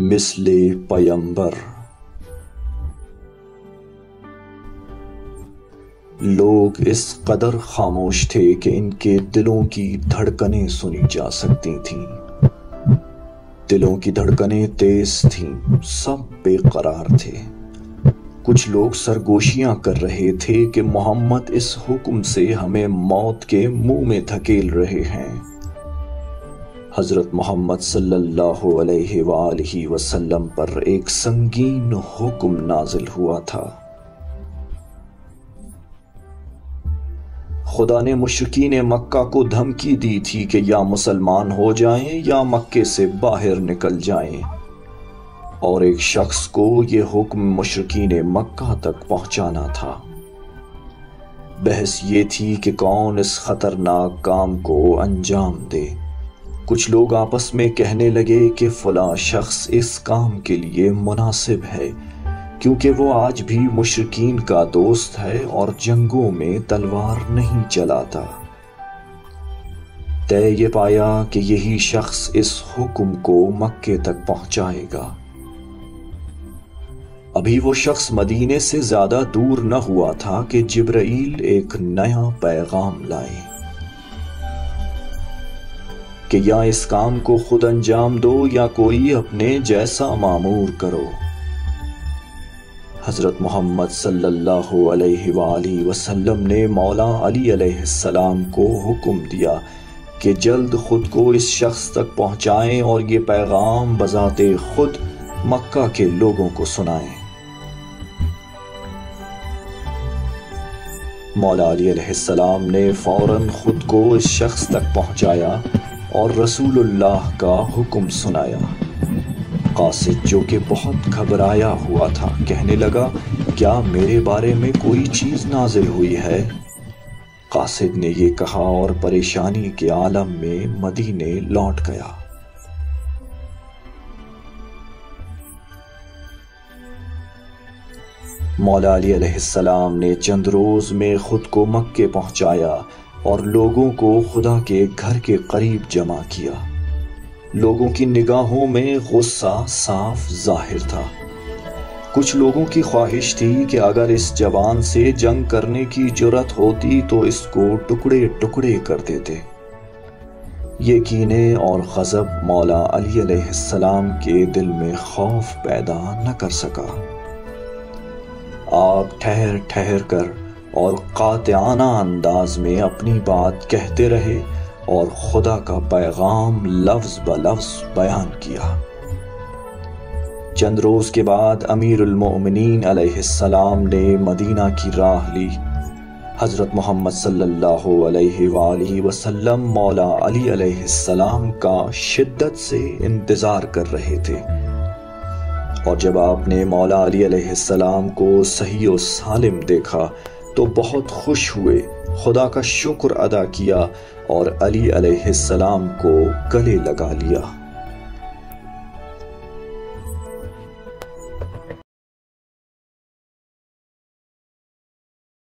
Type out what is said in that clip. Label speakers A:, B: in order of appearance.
A: मिसले पयंबर लोग इस कदर खामोश थे कि इनके दिलों की धड़कनें सुनी जा सकती थीं। दिलों की धड़कनें तेज थीं, सब बेकरार थे। कुछ लोग सरगोशियाँ कर रहे थे कि मोहम्मद इस हुक्म से हमें मौत के मुँह में धकेल रहे हैं। हज़रत मोहम्मद सल्लल्लाहु अलैहि वसल्लम पर एक संगीन हुक्म नाजिल हुआ था। खुदा ने मुशकिन मक्का को धमकी दी थी कि या मुसलमान हो जाएँ या मक्के से बाहर निकल जाएँ। और एक शख्स को यह हुक्म मुशकिन मक्का तक पहुंचाना था। बहस ये थी कि कौन इस खतरनाक काम को अंजाम दे। कुछ लोग आपस में कहने लगे कि फला शख्स इस काम के लिए मुनासिब है, क्योंकि वो आज भी मुशरकिन का दोस्त है और जंगों में तलवार नहीं चलाता। तय ये पाया कि यही शख्स इस हुक्म को मक्के तक पहुंचाएगा। अभी वो शख्स मदीने से ज़्यादा दूर न हुआ था कि जिब्राइल एक नया पैगाम लाए। कि या इस काम को खुद अंजाम दो या कोई अपने जैसा मामूर करो। हज़रत मोहम्मद सल्लल्लाहु अलैहि वसल्लम ने मौला अली सलाम को हुक्म दिया कि जल्द खुद को इस शख्स तक पहुंचाएँ और ये पैगाम बजाते खुद मक्का के लोगों को सुनाएँ। मौला अली सलाम ने फ़ौरन खुद को इस शख्स तक पहुँचाया और रसूलुल्लाह का हुक्म सुनाया। कासिद जो कि बहुत घबराया हुआ था, कहने लगा, क्या मेरे बारे में कोई चीज़ नाजिल हुई है? कासिद ने यह कहा और परेशानी के आलम में मदीने लौट गया। मौला अली ने चंद रोज में खुद को मक्के पहुँचाया। और लोगों को खुदा के घर के करीब जमा किया। लोगों की निगाहों में गुस्सा साफ़ ज़ाहिर था। कुछ लोगों की ख्वाहिश थी कि अगर इस जवान से जंग करने की ज़रूरत होती तो इसको टुकड़े टुकड़े कर देते। ये कीने और गजब मौला अली सलाम के दिल में खौफ पैदा न कर सका। आप ठहर ठहर कर और कात्याना अंदाज में अपनी बात कहते रहे और खुदा का पैगाम लफ्ज ब लफ्ज बयान किया। चंद रोज के बाद अमीर अमीरमिन सलाम ने मदीना की राह ली। हज़रत मोहम्मद सल्लल्लाहु अलैहि वसल्लम मौला अली सलाम का शिद्दत से इंतज़ार कर रहे थे। और जब आपने मौला अली सलाम को सही और सालिम देखा तो बहुत खुश हुए। खुदा का शुक्र अदा किया और अली सलाम को गले लगा लिया।